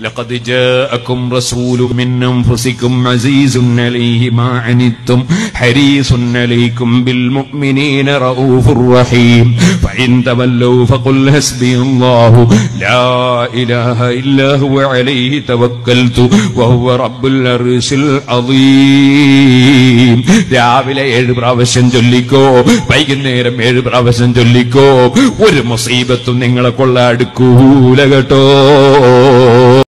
لقد جاءكم رسول من أنفسكم عزيز عليه ما عنتم حريص عليكم بالمؤمنين رؤوف رحيم فإن تولوا فقل حسبي الله لا إله إلا هو عليه توكلت وهو رب العرش العظيم രാവിലെ ഏഴ് പ്രാവശ്യം ചൊല്ലിക്കോ വൈകുന്നേരം ഏഴ് പ്രാവശ്യം ചൊല്ലിക്കോ ഒരു മുസീബത്തും നിങ്ങളെ കൊള്ള അടുക്കൂല കേട്ടോ